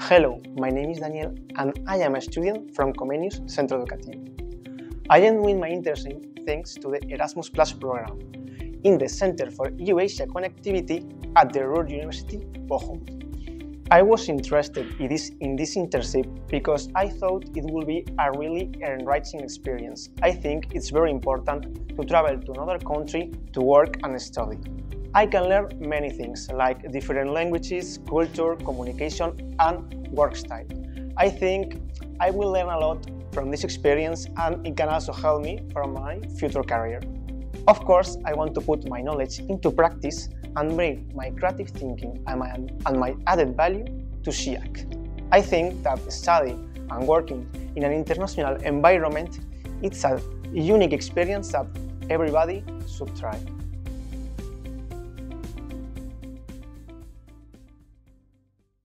Hello, my name is Daniel and I am a student from Comenius Centro Educativo. I am doing my internship thanks to the Erasmus Plus program in the Center for EU-Asia Connectivity at the Ruhr University, Bochum. I was interested in this, in this internship because I thought it would be a really enriching experience. I think it's very important to travel to another country to work and study. I can learn many things like different languages, culture, communication, and work style. I think I will learn a lot from this experience and it can also help me for my future career. Of course, I want to put my knowledge into practice and bring my creative thinking and my, added value to CEAC. I think that studying and working in an international environment it's a unique experience that everybody should try.